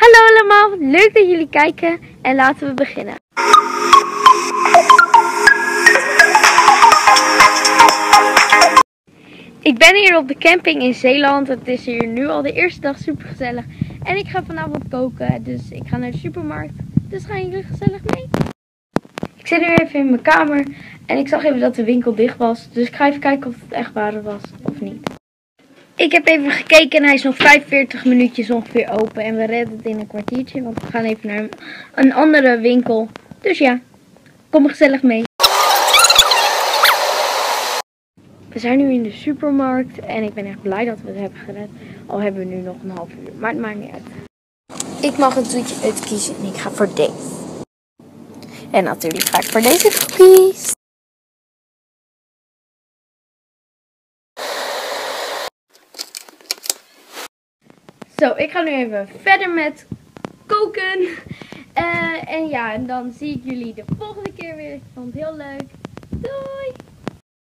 Hallo allemaal, leuk dat jullie kijken en laten we beginnen. Ik ben hier op de camping in Zeeland. Het is hier nu al de eerste dag super gezellig. En ik ga vanavond koken, dus ik ga naar de supermarkt. Dus gaan jullie gezellig mee? Ik zit nu even in mijn kamer en ik zag even dat de winkel dicht was. Dus ik ga even kijken of het echt waar was of niet. Ik heb even gekeken en hij is nog 45 minuutjes ongeveer open. En we redden het in een kwartiertje, want we gaan even naar een andere winkel. Dus ja, kom gezellig mee. We zijn nu in de supermarkt en ik ben echt blij dat we het hebben gered. Al hebben we nu nog een half uur, maar het maakt niet uit. Ik mag een toetje uitkiezen en ik ga voor deze. En natuurlijk ga ik voor deze cookies. Zo, ik ga nu even verder met koken. Eh, en ja, en dan zie ik jullie de volgende keer weer. Ik vond het heel leuk. Doei!